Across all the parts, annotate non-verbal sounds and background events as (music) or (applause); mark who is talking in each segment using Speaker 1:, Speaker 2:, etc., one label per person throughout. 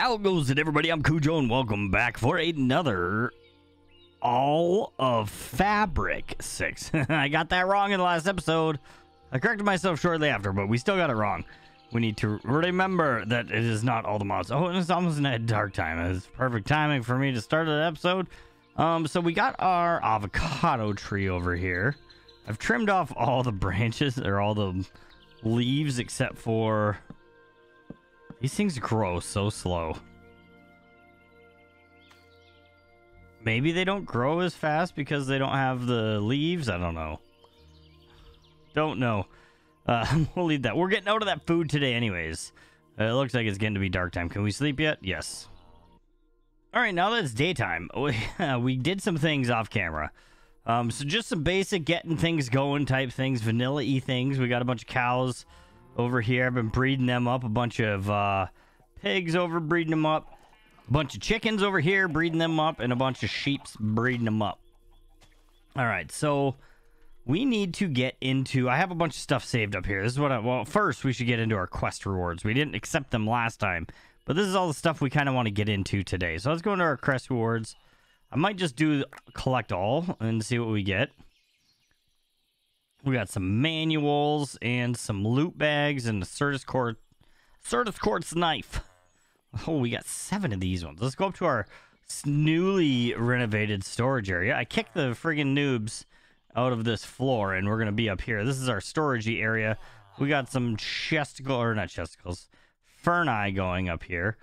Speaker 1: How goes it, everybody? I'm Cujo, and welcome back for another All of Fabric 6. (laughs) I got that wrong in the last episode. I corrected myself shortly after, but we still got it wrong. We need to remember that it is not all the mods. Oh, it's almost in a dark time. It's perfect timing for me to start the episode. Um, so we got our avocado tree over here. I've trimmed off all the (laughs) branches, or all the leaves, except for these things grow so slow. Maybe they don't grow as fast because they don't have the leaves. I don't know. Don't know. Uh, (laughs) we'll leave that. We're getting out of that food today anyways. Uh, it looks like it's getting to be dark time. Can we sleep yet? Yes. All right, now that it's daytime, (laughs) we, we did some things off camera. Um, so just some basic getting things going type things, vanilla-y things. We got a bunch of cows over here. I've been breeding them up. A bunch of uh, pigs over breeding them up. A bunch of chickens over here breeding them up. And a bunch of sheeps breeding them up. All right, so we need to get into... I have a bunch of stuff saved up here. This is what I... Well, first, we should get into our quest rewards. We didn't accept them last time. But this is all the stuff we kind of want to get into today. So let's go into our quest rewards. I might just do collect all and see what we get. We got some manuals and some loot bags and a Certus Quartz, Certus Quartz knife. Oh, we got seven of these ones. Let's go up to our newly renovated storage area. I kicked the friggin' noobs out of this floor, and we're to be up here. This is our storage area. We got some chesticle, or not chesticles, ferni going up here.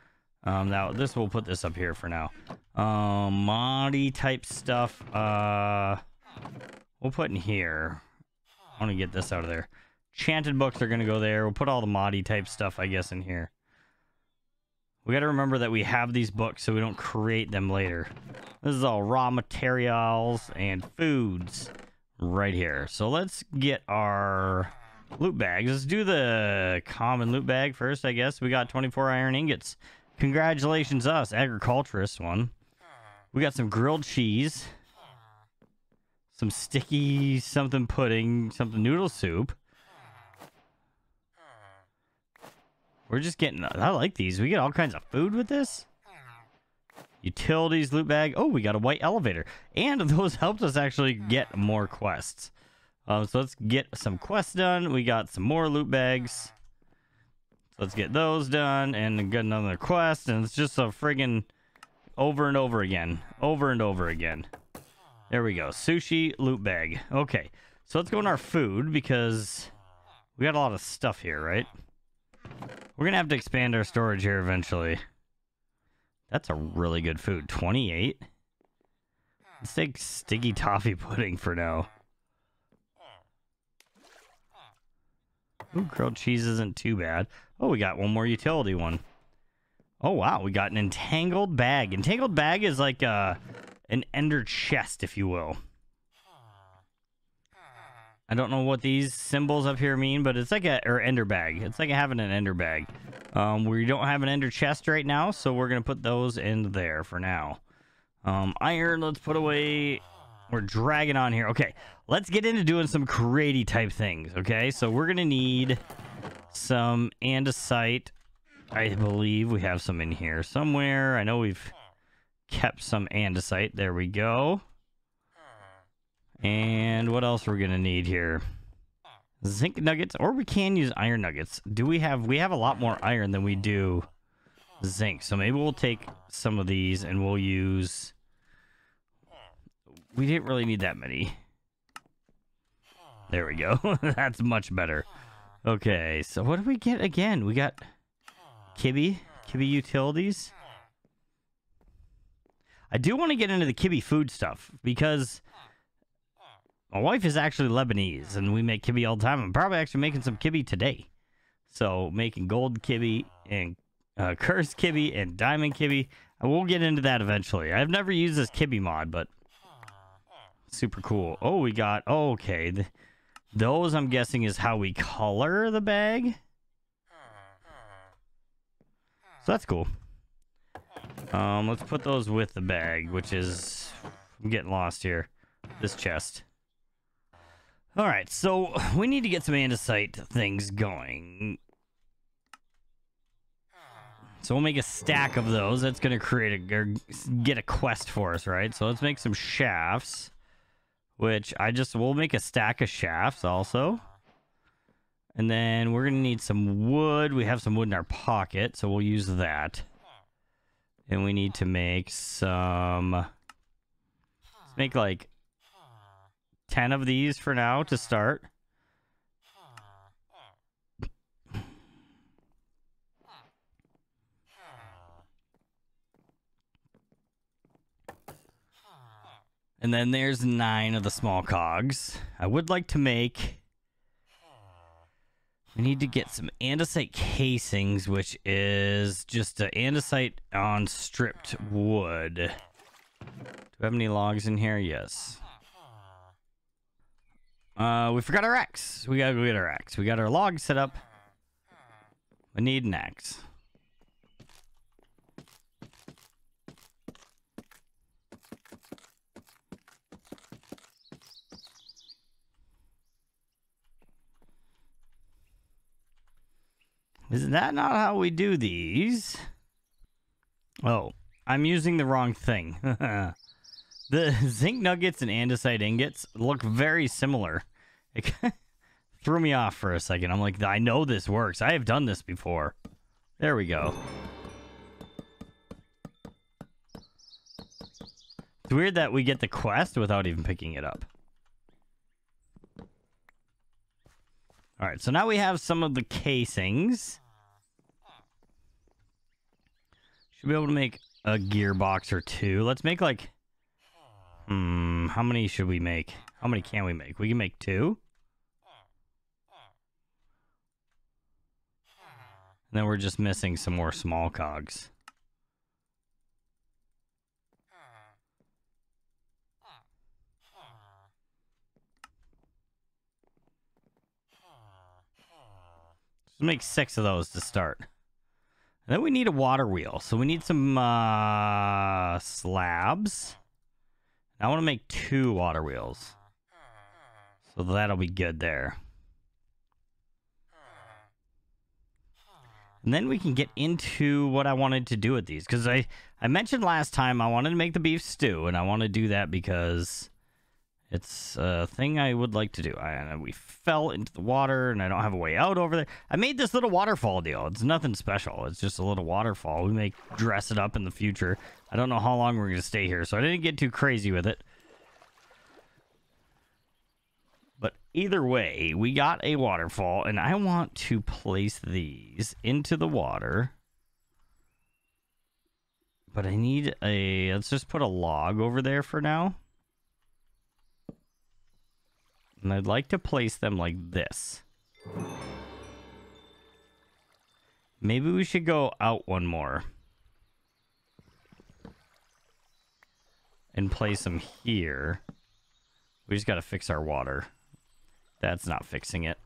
Speaker 1: Um, now, this, we'll put this up here for now. Um, Modi type stuff, uh, we'll put in here. I want to get this out of there. Chanted books are going to go there. We'll put all the Modi type stuff, I guess, in here. We got to remember that we have these books so we don't create them later. This is all raw materials and foods right here. So let's get our loot bags. Let's do the common loot bag first, I guess. We got 24 iron ingots. Congratulations us, agriculturist one. We got some grilled cheese some sticky something pudding, something noodle soup. We're just getting, I like these. We get all kinds of food with this. Utilities, loot bag. Oh, we got a white elevator. And (laughs) those helped us actually get more quests. Um, so let's get some quests done. We got some more loot bags. So let's get those done and get another quest. And it's just a friggin' over and over again. Over and over again. There we go. Sushi loot bag. Okay. So let's go in our food because we got a lot of stuff here, right? We're going to have to expand our storage here eventually. That's a really good food. 28? Let's take sticky toffee (laughs) pudding for now. Ooh, grilled cheese isn't too bad. Oh, we got one more utility one. Oh, wow. We got an entangled bag. Entangled bag is like a an ender chest, if you will. I don't know what these symbols up here mean, but it's like a or ender bag. It's like having an ender bag. Um, we don't have an ender chest right now, so we're gonna put those in there for now. Um, iron, let's put away. We're dragging on here. Okay, let's get into doing some creaty type things. Okay, so we're gonna need some andesite. I believe we have some in here somewhere. I know we've kept some andesite. There we go. Hmm. And what else we're gonna need here? Zinc nuggets, or we can use iron nuggets. Do we have? We have a lot more iron than we do zinc. So maybe we'll take some of these and we'll use. We didn't really need that many. There we go. (laughs) That's much better. Okay, so what do we get again? We got Kibe, Kibe utilities. I do want to get into the kibby food stuff because my wife is actually Lebanese and we make kibby all the time. I'm probably actually making some kibby today. So making gold kibby and uh, cursed kibby and diamond kibby. I will get into that eventually. I've never used this Kibe mod, but super cool. Oh, we got, oh, okay. The, those I'm guessing is how we color the bag. So that's cool. Um, let's put those with the bag, which is... I'm getting lost here. This chest. Alright, so we need to get some andesite things going. So we'll make a stack of those. That's going to create a get a quest for us, right? So let's make some shafts, which I just we'll make a stack of shafts also. And then we're going to need some wood. We have some wood in our pocket, so we'll use that. And we need to make some let's make like 10 of these for now to start. And then there's nine of the small cogs. I would like to make. We need to get some andesite casings, which is just an andesite on stripped wood. Do we have any logs in here? Yes. Uh, we forgot our axe. We gotta go get our axe. We got our log set up. We need an axe. Is that not how we do these? Oh, I'm using the wrong thing. (laughs) the zinc nuggets and andesite ingots look very similar. It (laughs) threw me off for a second. I'm like, I know this works. I have done this before. There we go. It's weird that we get the quest without even picking it up. All right, so now we have some of the casings. Should be able to make a gearbox or two. Let's make like... Hmm, how many should we make? How many can we make? We can make two. And then we're just missing some more small cogs. Make six of those to start. And then we need a water wheel. So we need some uh, slabs. I want to make two water wheels. So that'll be good there. And then we can get into what I wanted to do with these. Because I, I mentioned last time I wanted to make the beef stew. And I want to do that because it's a thing I would like to do. I, we fell into the water and I don't have a way out over there. I made this little waterfall deal. It's nothing special. It's just a little waterfall. We may dress it up in the future. I don't know how long we're going to stay here, so I didn't get too crazy with it. But either way, we got a waterfall, and I want to place these into the water. But I need a... Let's just put a log over there for now. And I'd like to place them like this. Maybe we should go out one more. And place them here. We just got to fix our water. That's not fixing it.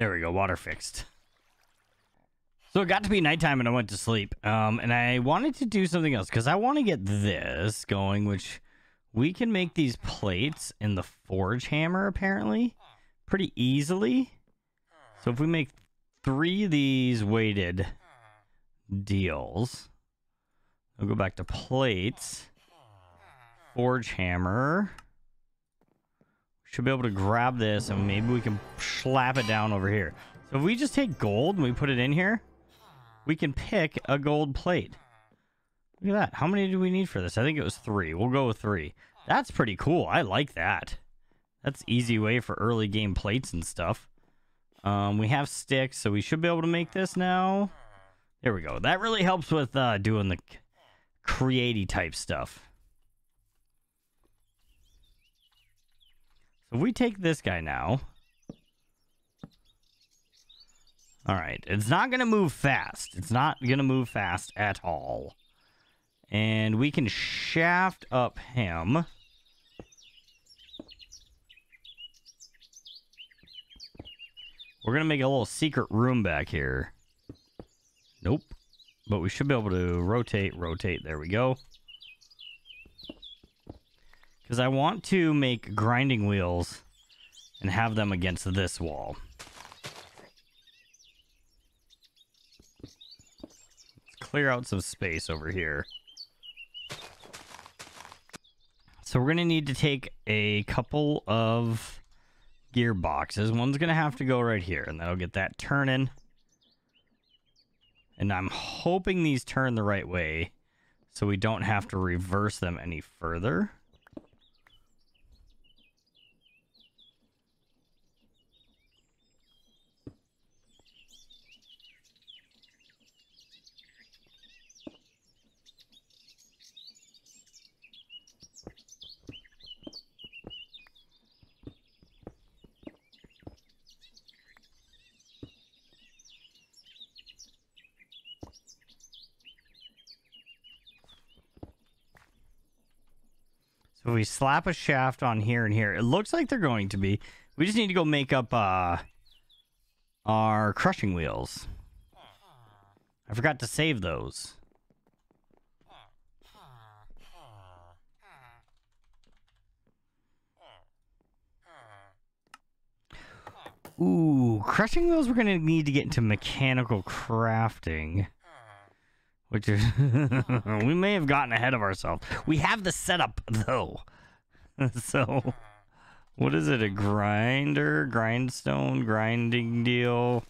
Speaker 1: There we go, water fixed. So it got to be nighttime and I went to sleep. Um, and I wanted to do something else because I want to get this going, which we can make these plates in the forge hammer apparently pretty easily. So if we make three of these weighted deals, I'll go back to plates, forge hammer. Should be able to grab this and maybe we can slap it down over here. So if we just take gold and we put it in here, we can pick a gold plate. Look at that. How many do we need for this? I think it was three. We'll go with three. That's pretty cool. I like that. That's easy way for early game plates and stuff. Um, we have sticks, so we should be able to make this now. There we go. That really helps with uh, doing the creaty type stuff. So if we take this guy now. All right. It's not going to move fast. It's not going to move fast at all. And we can shaft up him. We're going to make a little secret room back here. Nope. But we should be able to rotate, rotate. There we go. Because I want to make grinding wheels and have them against this wall. Let's clear out some space over here. So we're going to need to take a couple of gearboxes. One's going to have to go right here, and that'll get that turning. And I'm hoping these turn the right way so we don't have to reverse them any further. So we slap a shaft on here and here. It looks like they're going to be. We just need to go make up uh, our crushing wheels. I forgot to save those. Ooh, crushing wheels we're going to need to get into mechanical crafting. Which is, (laughs) we may have gotten ahead of ourselves. We have the setup, though. (laughs) so, what is it? A grinder? Grindstone? Grinding deal?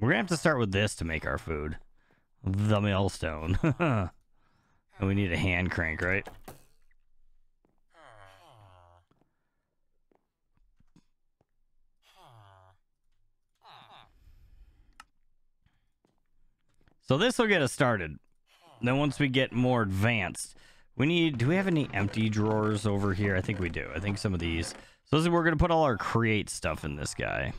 Speaker 1: We're to have to start with this to make our food. The millstone. (laughs) and we need a hand crank, right? So this will get us started. Then once we get more advanced, we need, do we have any empty drawers over here? I think we do. I think some of these. So this is, we're going to put all our create stuff in this guy.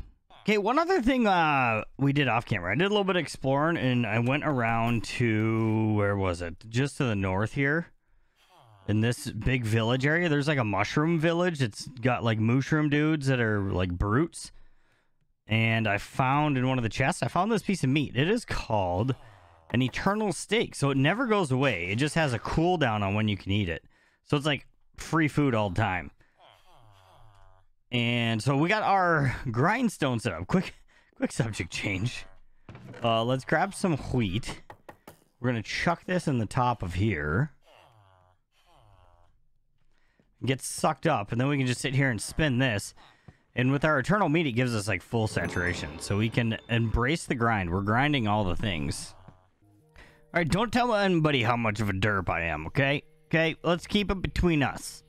Speaker 1: Okay, one other thing uh, we did off camera. I did a little bit of exploring and I went around to, where was it? Just to the north here. In this big village area, there's like a mushroom village. It's got like mushroom dudes that are like brutes. And I found in one of the chests, I found this piece of meat. It is called an eternal steak. So it never goes away. It just has a cooldown on when you can eat it. So it's like free food all the time. And so we got our grindstone set up. Quick, quick subject change. Uh, let's grab some wheat. We're going to chuck this in the top of here. Get sucked up, and then we can just sit here and spin this. And with our eternal meat, it gives us like full saturation. So we can embrace the grind. We're grinding all the things. All right, don't tell anybody how much of a derp I am, okay? Okay, let's keep it between us.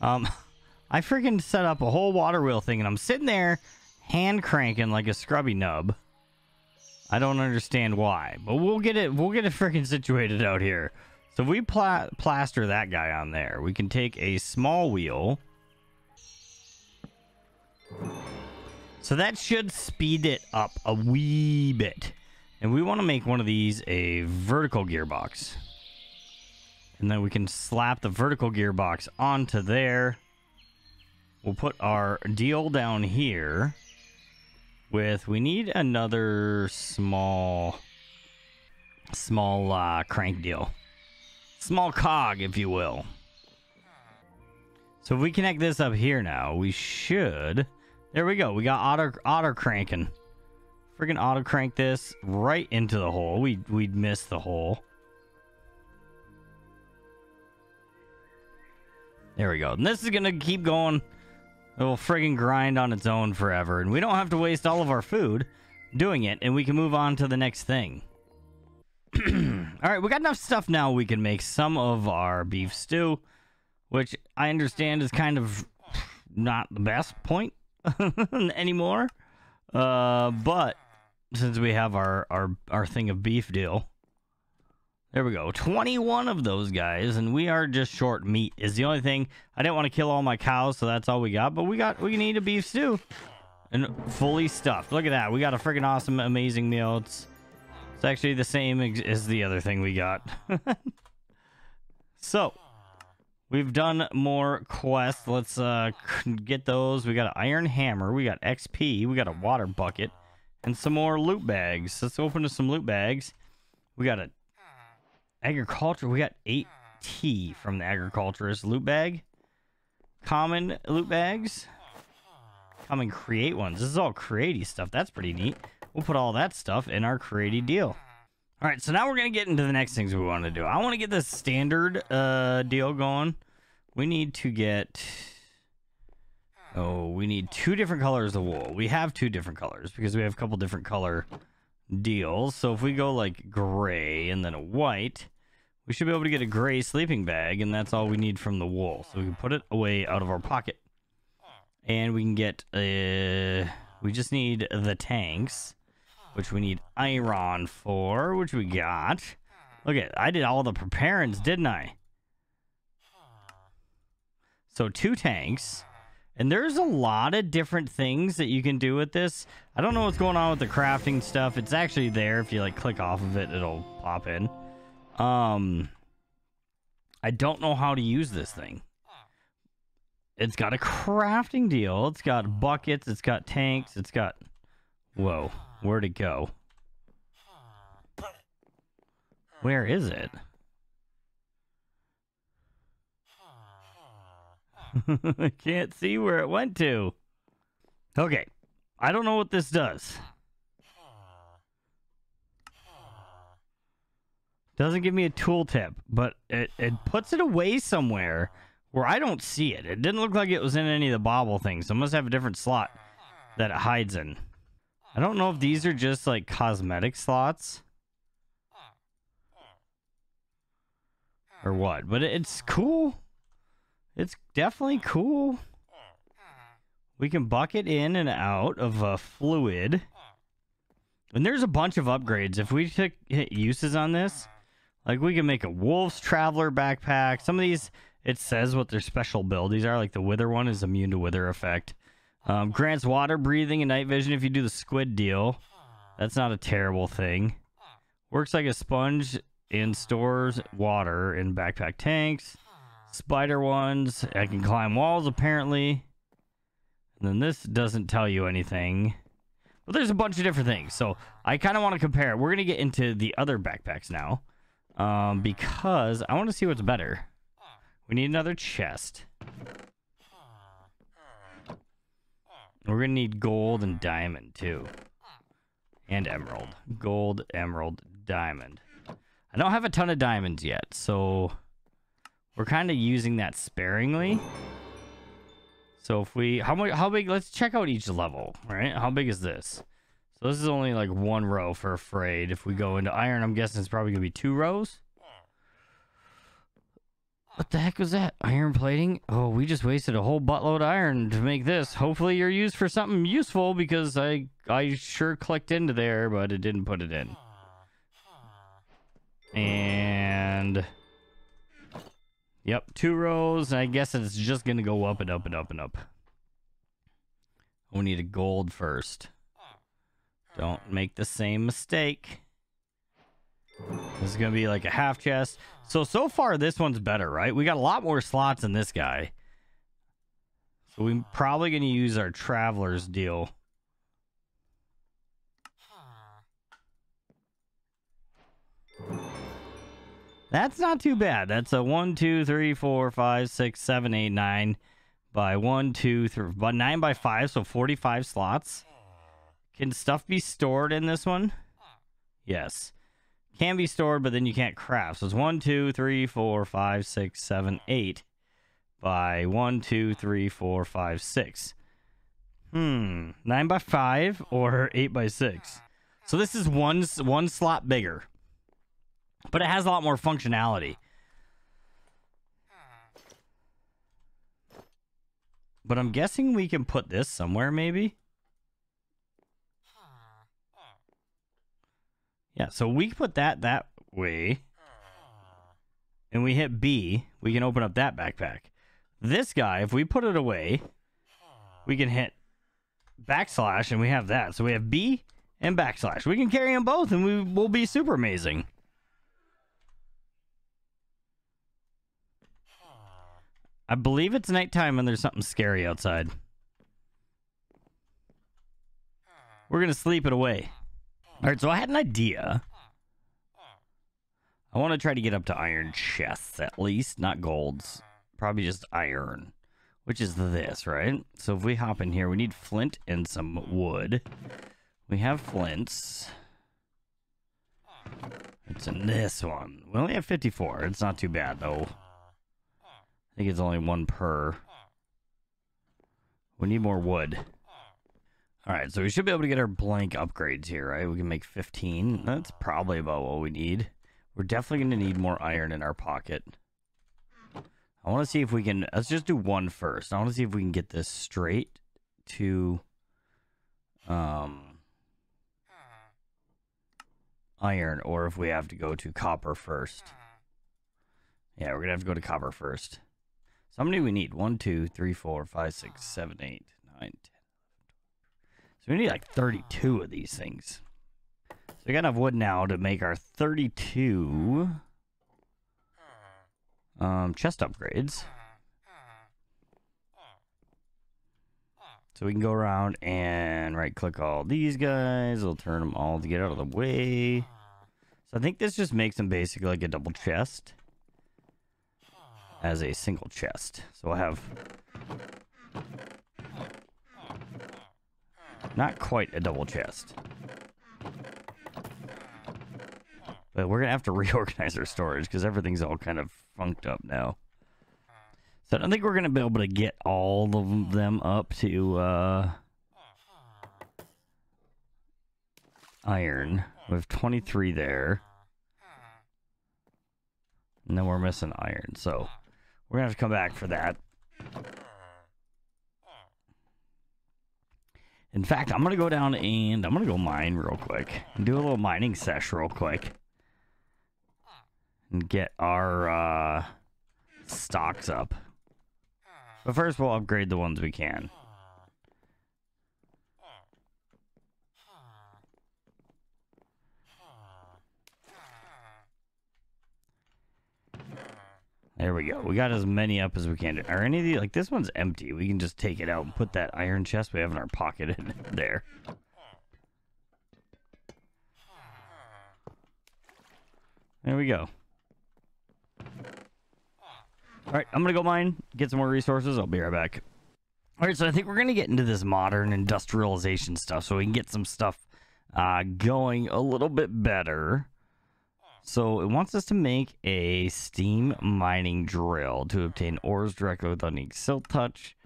Speaker 1: Um, (laughs) I freaking set up a whole water wheel thing, and I'm sitting there hand cranking like a scrubby nub. I don't understand why, but we'll get it. We'll get it freaking situated out here. So if we pla plaster that guy on there. We can take a small wheel. So that should speed it up a wee bit. And we want to make one of these a vertical gearbox. And then we can slap the vertical gearbox onto there. We'll put our deal down here with, we need another small, small uh, crank deal. Small cog, if you will. So if we connect this up here now, we should, there we go. We got auto, auto cranking. Freaking auto crank this right into the hole. We'd, we'd miss the hole. There we go. And this is gonna keep going. It will friggin' grind on its own forever, and we don't have to waste all of our food doing it, and we can move on to the next thing. (clears throat) all right, we got enough stuff now. We can make some of our beef stew, which I understand is kind of not the best point (laughs) anymore. Uh, but since we have our, our, our thing of beef deal. There we go. 21 of those guys, and we are just short meat is the only thing. I didn't want to kill all my cows, so that's all we got. But we got we need a beef stew. And fully stuffed. Look at that. We got a freaking awesome, amazing meal. It's, it's actually the same as the other thing we got. (laughs) so, We've done more quests. Let's uh (laughs) get those. We got an iron hammer. We got XP. We got a water bucket. And some more loot bags. Let's open to some loot bags. We got a agriculture. We got 8T from the agriculturist loot bag. Common loot bags. Common create ones. This is all createy stuff. That's pretty neat. We'll put all that stuff in our createy deal. All right, so now we're to get into the next things we want to do. I want to get this standard uh, deal going. We need to get... Oh, we need two different colors of wool. We have two different colors because we have a couple different color deals. So if we go like gray and then a white, we should be able to get a gray sleeping bag, and that's all we need from the wool. So we can put it away out of our pocket. And we can get... Uh, we just need the tanks which we need iron for, which we got. Look at, I did all the preparings, didn't I? So two tanks. And there's a lot of different things that you can do with this. I don't know what's going on with the crafting stuff. It's actually there. If you like click off of it, it'll pop in. Um, I don't know how to use this thing. It's got a crafting deal. It's got buckets. It's got tanks. It's got... Whoa. Where'd it go? Where is it? I (laughs) can't see where it went to. Okay. I don't know what this does. Doesn't give me a tooltip, but it, it puts it away somewhere where I don't see it. It didn't look like it was in any of the bobble things. It must have a different slot that it hides in. I don't know if these are just like cosmetic slots. Or what, but it's cool. It's definitely cool. We can bucket in and out of a fluid. And there's a bunch of upgrades. If we took hit uses on this, like we can make a Wolf's Traveler backpack. Some of these, it says what their special abilities are. Like the Wither one is immune to Wither effect. Um, grants water breathing and night vision if you do the squid deal. That's not a terrible thing. Works like a sponge and stores water in backpack tanks. Spider ones. I can climb walls apparently. And then this doesn't tell you anything. But there's a bunch of different things. So I kind of want to compare. We're going to get into the other backpacks now. Um, because I want to see what's better. We need another chest. We're going to need gold and diamond too. And emerald. Gold, emerald, diamond. I don't have a ton of diamonds yet, so we're kind of using that sparingly. So if we, how much, how big, let's check out each level, right? How big is this? So this is only like one row for afraid. If we go into iron, I'm guessing it's probably gonna be two rows. What the heck was that? Iron plating? Oh, we just wasted a whole buttload of iron to make this. Hopefully you're used for something useful because I I sure clicked into there, but it didn't put it in. And Yep, two rows. I guess it's just gonna go up and up and up and up. We need a gold first. Don't make the same mistake. This is going to be like a half chest. So, so far, this one's better, right? We got a lot more slots in this guy. So, we're probably going to use our Traveler's deal. That's not too bad. That's a 1, 2, 3, 4, 5, 6, 7, 8, 9 by 1, 2, 3, but 9 by 5, so 45 slots. Can stuff be stored in this one? Yes can be stored, but then you can't craft. So it's one, two, three, four, five, six, seven, eight by one, two, three, four, five, six. Hmm, nine by five or eight by six. So this is one one slot bigger, but it has a lot more functionality. But I'm guessing we can put this somewhere, maybe. Yeah, so we put that that way. And we hit B, we can open up that backpack. This guy, if we put it away, we can hit backslash and we have that. So we have B and backslash. We can carry them both and we will be super amazing. I believe it's nighttime and there's something scary outside. We're gonna sleep it away. All right, so I had an idea. I want to try to get up to iron chests at least, not golds. Probably just iron, which is this, right? So if we hop in here, we need flint and some wood. We have flints. It's in this one. We only have 54. It's not too bad, though. I think it's only one per. We need more wood. Alright, so we should be able to get our blank upgrades here, right? We can make 15. That's probably about what we need. We're definitely going to need more iron in our pocket. I want to see if we can... Let's just do one first. I want to see if we can get this straight to... Um, iron, or if we have to go to copper first. Yeah, we're going to have to go to copper first. So how many we need? 1, 2, 3, 4, 5, 6, 7, 8, 9, 10. So we need like 32 of these things. So we got enough wood now to make our 32 um, chest upgrades. So we can go around and right click all these guys. We'll turn them all to get out of the way. So I think this just makes them basically like a double chest as a single chest. So we'll have not quite a double chest. But we're going to have to (laughs) reorganize our storage because everything's all kind of funked up now. So I don't think we're going to be able to get all of them up to uh, iron. We have 23 there. And then we're missing iron. So we're to have to come back for that. In fact, I'm to go down and I'm to go mine real quick. Do a little mining sesh real quick. And get our uh, stocks up. But first we'll upgrade the ones we can. There we go. We got as many up as we can. Do. Are any of these, like this one's empty. We can just take it out and put that iron chest we have in our pocket in (laughs) there. There we go. All right, I'm going to go mine, get some more resources. I'll be right back. All right, so I think we're going to get into this modern industrialization stuff so we can get some stuff uh, going a little bit better. So it wants us to make a steam mining drill to obtain ores directly without needing silk touch.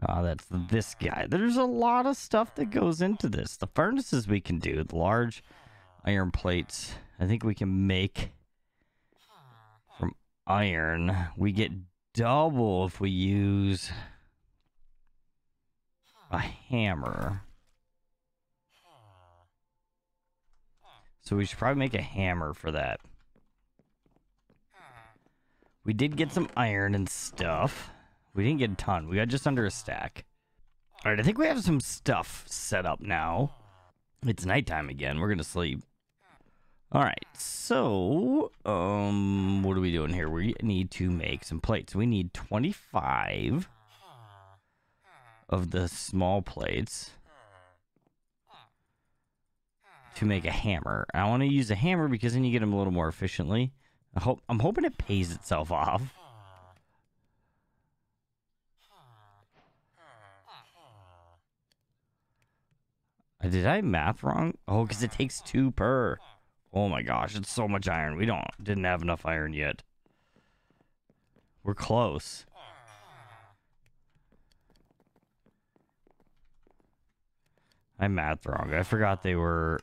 Speaker 1: Uh, that's this guy. There's a lot of stuff that goes into this. The furnaces we can do, the large iron plates, I think we can make from iron. We get double if we use a hammer. So we should probably make a hammer for that. We did get some iron and stuff. We didn't get a ton. We got just under a stack. All right, I think we have some stuff set up now. It's nighttime again. We're going to sleep. All right, so, um, what are we doing here? We need to make some plates. We need 25 of the small plates to make a hammer. I want to use a hammer because then you get them a little more efficiently. I hope I'm hoping it pays itself off. Uh, did I math wrong? Oh, because it takes two per. Oh my gosh, it's so much iron. We don't didn't have enough iron yet. We're close. I math wrong. I forgot they were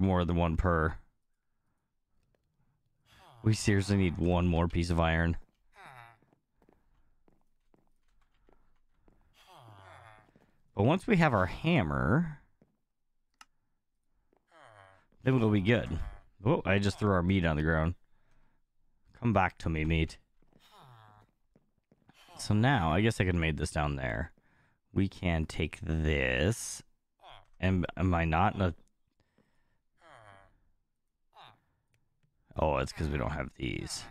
Speaker 1: more than one per. We seriously need one more piece of iron. But once we have our hammer, then we'll be good. Oh, I just threw our meat on the ground. Come back to me, meat. So now, I guess I could have made this down there. We can take this. And am I not in a Oh, it's because we don't have these.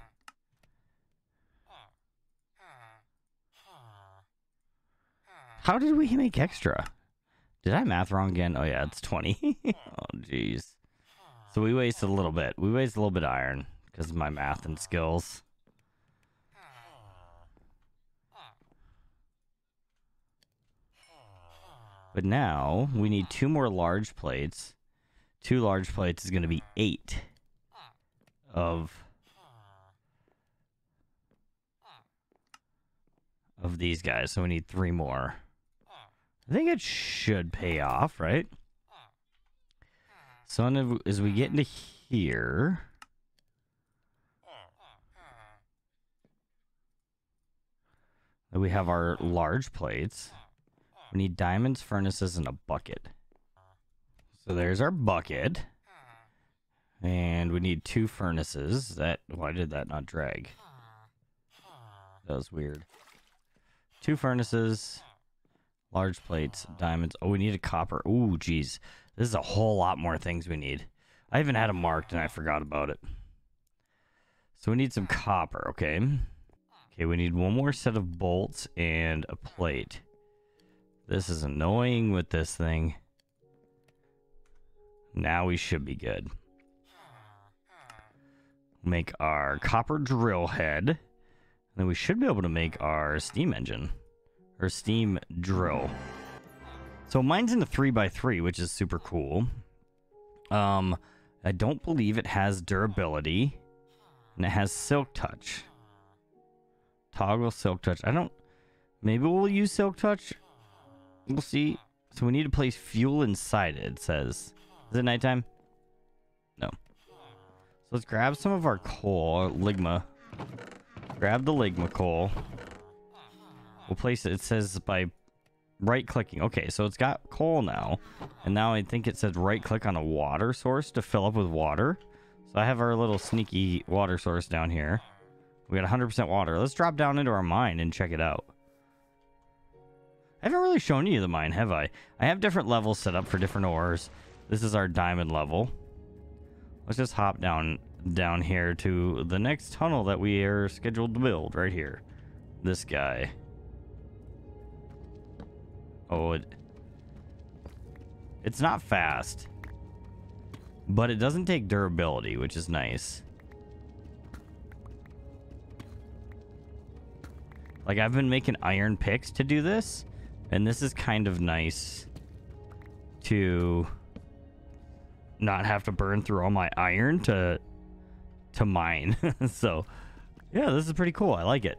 Speaker 1: How did we make extra? Did I math wrong again? Oh yeah, it's 20. (laughs) oh jeez. So we wasted a little bit. We wasted a little bit of iron because of my math and skills. But now we need two more large plates. Two large plates is going to be eight of of these guys. So we need three more. I think it should pay off, right? So as we get into here, we have our large plates. We need diamonds, furnaces, and a bucket. So there's our bucket. And we need two furnaces. That why did that not drag? That was weird. Two furnaces, large plates, diamonds. Oh, we need a copper. Ooh, geez. This is a whole lot more things we need. I even had them marked and I forgot about it. So we need some copper, okay? Okay, we need one more set of bolts and a plate. This is annoying with this thing. Now we should be good. Make our copper drill head. Then we should be able to make our steam engine. Or steam drill. So mine's in the 3x3, which is super cool. Um, I don't believe it has durability. And it has silk touch. Toggle silk touch. I don't... Maybe we'll use silk touch. We'll see. So we need to place fuel inside it, it says. Is it nighttime? No. So let's grab some of our coal, ligma. Grab the ligma coal. We'll place it. It says by right clicking. Okay, so it's got coal now. And now I think it says right click on a water source to fill up with water. So I have our little sneaky water source down here. We got 100% water. Let's drop down into our mine and check it out. I haven't really shown you the mine, have I? I have different levels set up for different ores. This is our diamond level. Let's just hop down down here to the next tunnel that we are scheduled to build right here. This guy. Oh, it, it's not fast. But it doesn't take durability, which is nice. Like, I've been making iron picks to do this. And this is kind of nice to not have to burn through all my iron to to mine. (laughs) so, yeah, this is pretty cool. I like it.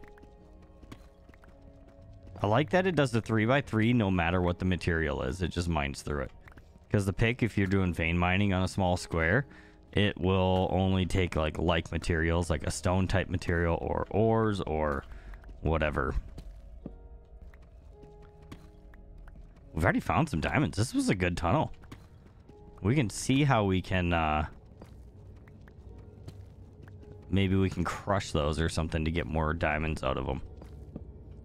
Speaker 1: I like that it does the 3x3 no matter what the material is. It just mines through it. Because the pick, if you're doing vein mining on a small square, it will only take like like materials, like a stone type material or ores or whatever. We've already found some diamonds. This was a good tunnel. We can see how we can, uh... Maybe we can crush those or something to get more diamonds out of them.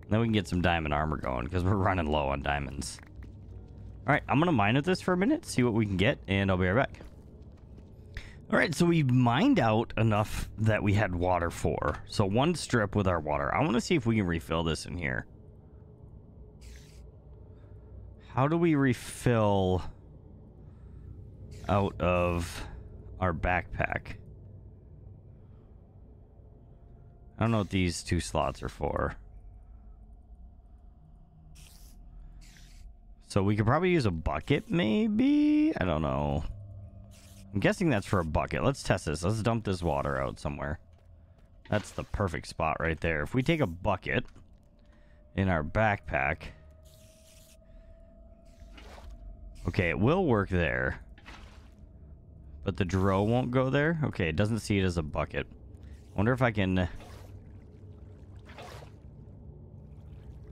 Speaker 1: Then we can get some diamond armor going because we're running low on diamonds. Alright, I'm going to mine with this for a minute, see what we can get, and I'll be right back. Alright, so we mined out enough that we had water for. So one strip with our water. I want to see if we can refill this in here. How do we refill out of our backpack? I don't know what these two slots are for. So we could probably use a bucket, maybe? I don't know. I'm guessing that's for a bucket. Let's test this. Let's dump this water out somewhere. That's the perfect spot right there. If we take a bucket in our backpack Okay, it will work there. But the dro won't go there? Okay, it doesn't see it as a bucket. wonder if I can...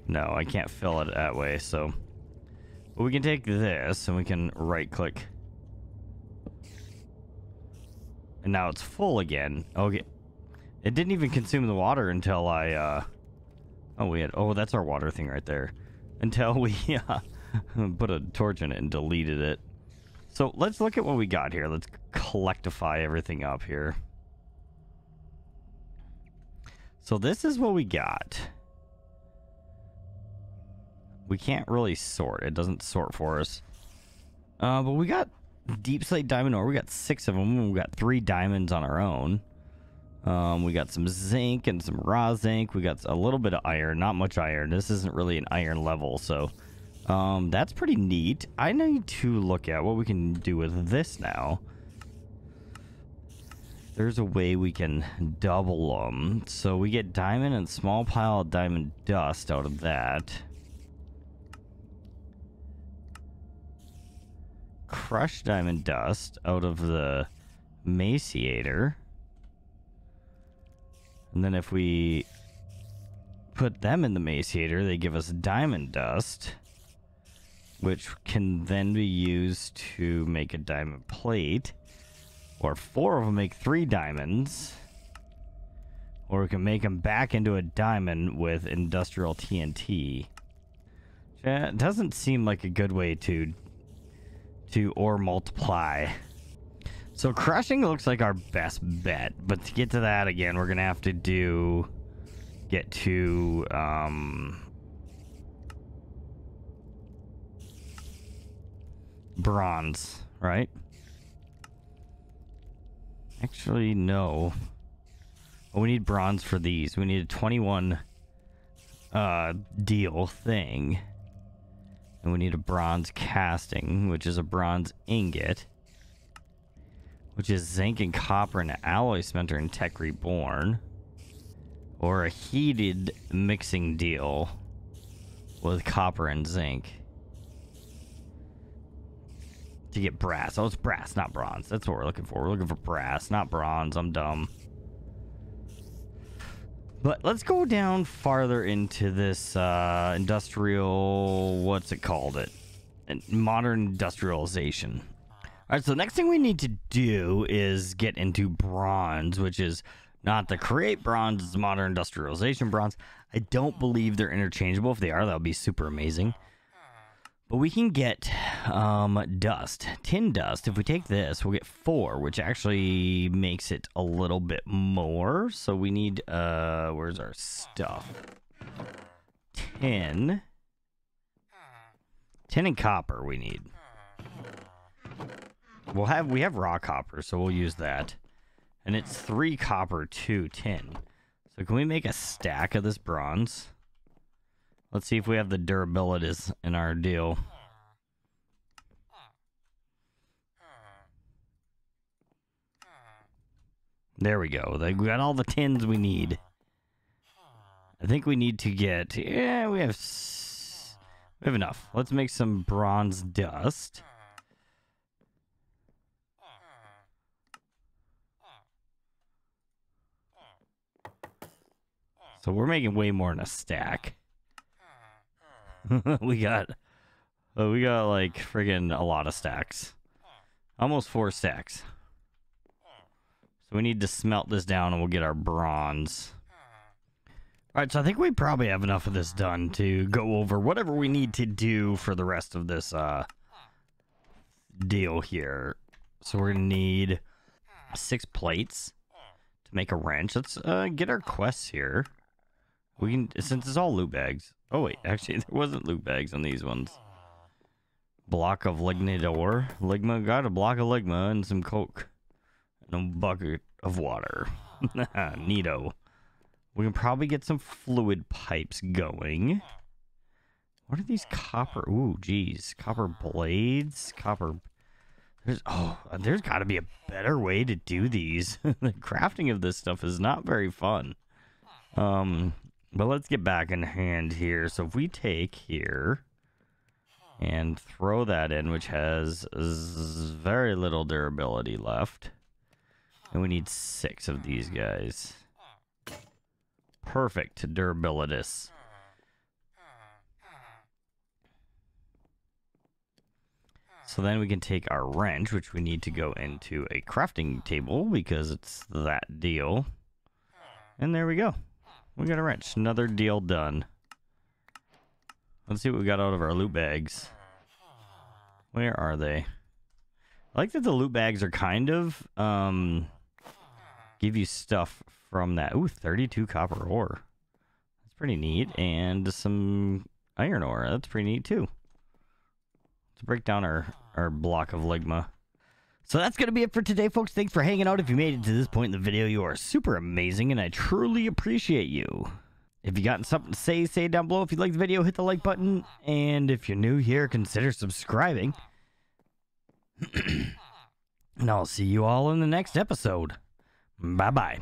Speaker 1: No, I can't fill it that way, so... But we can take this, and we can right-click. And now it's full again. Okay. It didn't even consume the water until I, uh... Oh, we had... Oh, that's our water thing right there. Until we, (laughs) uh... put a torch in it and deleted it. So let's look at what we got here. Let's collectify everything up here. So this is what we got. We can't really sort. It doesn't sort for us. Uh, but we got deep slate diamond ore. We got six of them. We got three diamonds on our own. Um, we got some zinc and some raw zinc. We got a little bit of iron, not much iron. This isn't really an iron level, so um, that's pretty neat. I need to look at what we can do with this now. There's a way we can double them. So we get diamond and small pile of diamond dust out of that. Crushed diamond dust out of the macerator. And then if we put them in the macerator, they give us diamond dust, which can then be used to make a diamond plate. Or four of them make three diamonds. Or we can make them back into a diamond with industrial TNT. It doesn't seem like a good way to to or multiply. So crushing looks like our best bet, but to get to that again, we're gonna have to do get to um, bronze, right? Actually, no. Oh, we need bronze for these. We need a 21 uh, deal thing. And we need a bronze casting, which is a bronze ingot which is zinc and copper and alloy smelter and tech reborn, or a heated mixing deal with copper and zinc to get brass. Oh, it's brass, not bronze. That's what we're looking for. We're looking for brass, not bronze. I'm dumb. But let's go down farther into this uh, industrial. What's it called? It modern industrialization. All right, so the next thing we need to do is get into bronze, which is not the create bronze, it's modern industrialization bronze. I don't believe they're interchangeable. If they are, that would be super amazing. But we can get um, dust, tin dust. If we take this, we'll get four, which actually makes it a little bit more. So we need, uh, where's our stuff? Tin. Tin and copper we need. We'll have we have raw copper, so we'll use that. And it's three copper, two tin. So can we make a stack of this bronze? Let's see if we have the durabilities in our deal. There we go. We got all the tins we need. I think we need to get. Yeah, we have. We have enough. Let's make some bronze dust. So we're making way more in a stack. (laughs) we got, oh, we got like friggin' a lot of stacks, almost four stacks. So we need to smelt this down, and we'll get our bronze. All right, so I think we probably have enough of this done to go over whatever we need to do for the rest of this uh, deal here. So we're gonna need six plates to make a wrench. Let's uh, get our quests here. We can, since it's all loot bags. Oh wait, actually (laughs) there wasn't loot bags on these ones. Block of lignite ore. Ligma, got a block of ligma and some coke. And a bucket of water. (laughs) Neato. We can probably get some fluid pipes going. What are these copper? Ooh, geez. Copper blades? Copper... There's, oh, there's got to be a better way to do these. (laughs) the crafting of this stuff is not very fun. Um, but let's get back in hand here. So if we take here and throw that in, which has very little durability left. And we need six of these guys. Perfect durabilitas. So then we can take our wrench, which we need to go into a crafting table because it's that deal. And there we go. We got a wrench. Another deal done. Let's see what we got out of our loot bags. Where are they? I like that the loot bags are kind of, um, give you stuff from that. Ooh, 32 copper ore. That's pretty neat. And some iron ore. That's pretty neat too. Let's break down our, our block of ligma. So that's going to be it for today, folks. Thanks for hanging out. If you made it to this point in the video, you are super amazing, and I truly appreciate you. If you got something to say, say it down below. If you liked the video, hit the like button. And if you're new here, consider subscribing. (clears throat) and I'll see you all in the next episode. Bye-bye.